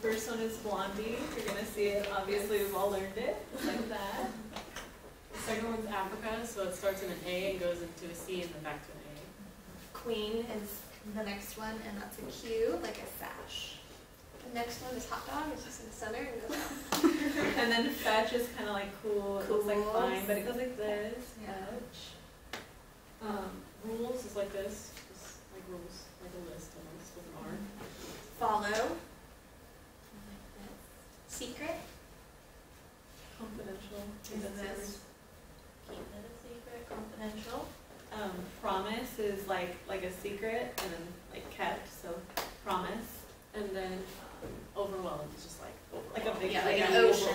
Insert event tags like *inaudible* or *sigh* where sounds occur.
first one is Blondie. You're gonna see it. Obviously, we've all learned it like that. The second one's Africa, so it starts in an A and goes into a C and then back to an A. Queen is the next one, and that's a Q, like a sash. The next one is hot dog, it's just in the center and goes out. *laughs* And then fetch is kind of like cool. It looks like Cool. fine, but it goes like this. Yeah. Fetch. Um, rules is like this, just like rules, like a list almost with an R. Follow. Secret. Confidential. Is this-. Keep it a secret, confidential. Um, promise is like like a secret, and then like kept. So promise. And then um, overwhelmed is just like. Like a big Yeah, like an ocean.